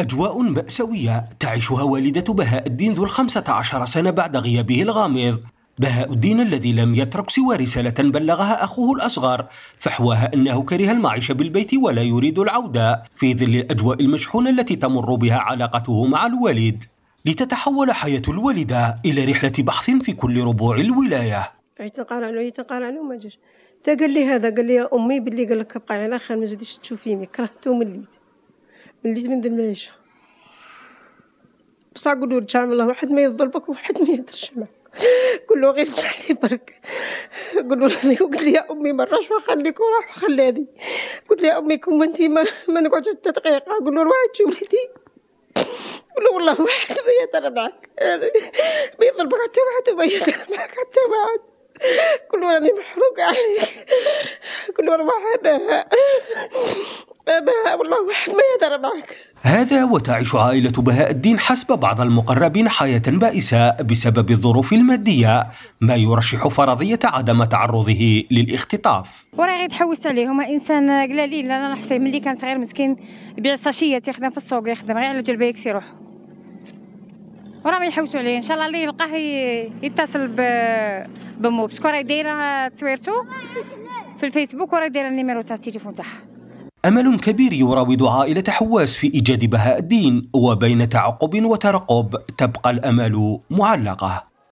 أجواء مأساوية تعيشها والدة بهاء الدين ذو الخمسة عشر سنة بعد غيابه الغامض. بهاء الدين الذي لم يترك سوى رسالة بلغها أخوه الأصغر فحواها أنه كره المعيش بالبيت ولا يريد العودة في ظل الأجواء المشحونة التي تمر بها علاقته مع الوالد لتتحول حياة الوالدة إلى رحلة بحث في كل ربوع الولاية. نقرا له ما جاش. تا قال لي هذا قال لي يا أمي باللي قال لك بقاي على خير ما زيدش تشوفيني كرهته مليت. مليت من ذي المعيشة. بصح قولوا تعامل الله واحد ما يضربك وواحد ما يهدرش معك. قول له غير لي برك. قول له قلت لي يا أمي ما نروحش وخليك وراح هذه. قلت لي يا أمي كون انت ما, ما نقعدش حتى دقيقه قول له روح تجي وليدي. قول له والله واحد ما يهدر معك. ما يضربك حتى واحد وما يهدر معك حتى واحد. كل راني محروقة عليك. كل روح أباها أباها والله واحد ما يهدر معك. هذا وتعيش عائلة بهاء الدين حسب بعض المقربين حياة بائسة بسبب الظروف المادية ما يرشح فرضية عدم تعرضه للاختطاف. وراه غير تحوست عليه هما انسان قلالين أنا نحسب ملي كان صغير مسكين يبيع الساشيات يخدم في السوق يخدم غير على جلبه يكسي روحو وراه ما يحوسوا عليه إن شاء الله اللي يلقاه يتصل بمو parce que راهي دايره تصويرتو في الفيسبوك وراه دايره ال numéro تاع التليفون تاعها. أمل كبير يراود عائلة حواس في إيجاد بهاء الدين وبين تعقب وترقب تبقى الأمال معلقة.